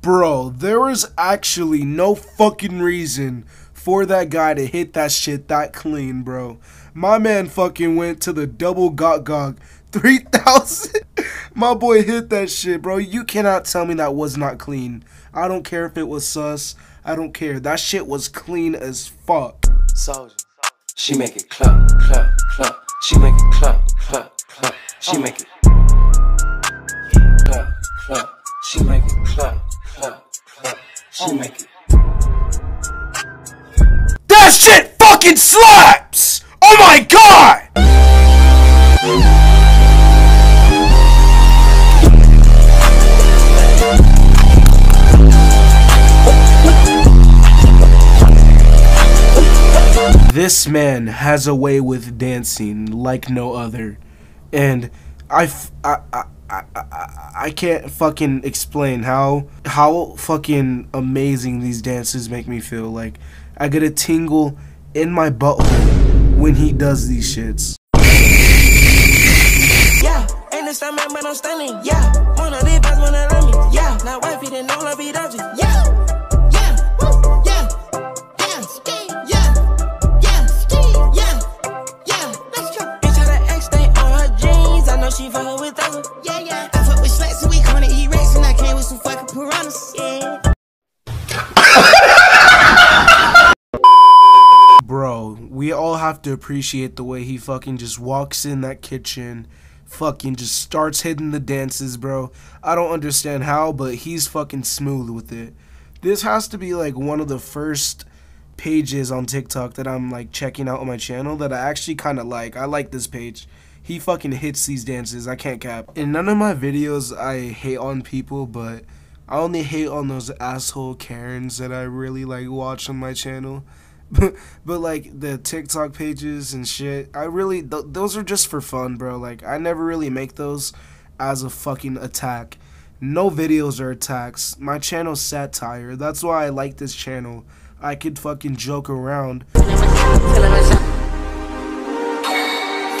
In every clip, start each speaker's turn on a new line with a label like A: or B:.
A: Bro, there was actually no fucking reason for that guy to hit that shit that clean, bro. My man fucking went to the double gog gog 3000. My boy hit that shit, bro. You cannot tell me that was not clean. I don't care if it was sus. I don't care. That shit was clean as fuck.
B: Soldier. She make it clap, clap, clap. She make it clap, clap, clap. She make it clap, clap. She make it clap, clap, clap. She make it.
A: That shit fucking slaps! Oh my god! This man has a way with dancing like no other. And I, f- I, I, I, I- I can't fucking explain how how fucking amazing these dances make me feel. Like I get a tingle in my butthole when he does these shits.
C: Yeah, but I'm stunning. Yeah. Yeah, now wife he didn't know love it. Yeah, yeah, with others. Yeah, yeah. I fuck with slacks and we and I came with some fucking piranhas. Yeah.
A: Bro, we all have to appreciate the way he fucking just walks in that kitchen, fucking just starts hitting the dances, bro. I don't understand how, but he's fucking smooth with it. This has to be like one of the first pages on TikTok that I'm like checking out on my channel that I actually kind of like. I like this page. He fucking hits these dances. I can't cap. In none of my videos I hate on people, but I only hate on those asshole Karens that I really like watch on my channel. but, but like the TikTok pages and shit, I really th- those are just for fun, bro. Like I never really make those as a fucking attack. No videos are attacks. My channel's satire. That's why I like this channel. I could fucking joke around.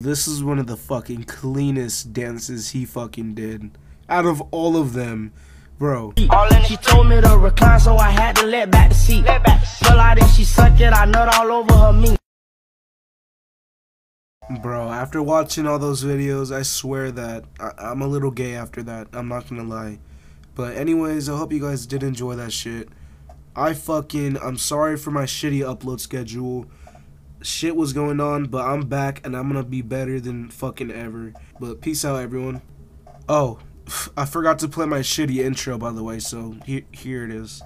A: This is one of the fucking cleanest dances he fucking did. Out of all of them, bro.
C: She told me to recline, so I had to let back the seat. Let back. Fell out and she sucked it. I nut all over her meat.
A: Bro, after watching all those videos, I swear that I- I'm a little gay after that. I'm not gonna lie. But anyways, I hope you guys did enjoy that shit. I fucking I'm sorry for my shitty upload schedule. Shit was going on, but I'm back and I'm gonna be better than fucking ever. But peace out, everyone. Oh, I forgot to play my shitty intro, by the way. So here, here it is.